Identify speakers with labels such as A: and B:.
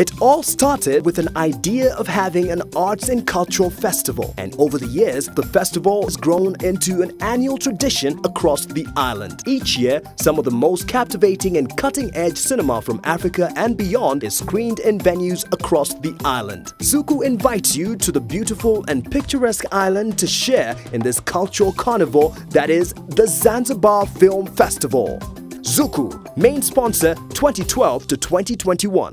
A: It all started with an idea of having an arts and cultural festival, and over the years, the festival has grown into an annual tradition across the island. Each year, some of the most captivating and cutting-edge cinema from Africa and beyond is screened in venues across the island. Zuku invites you to the beautiful and picturesque island to share in this cultural carnival that is the Zanzibar Film Festival. Zuku, main sponsor 2012 to 2021.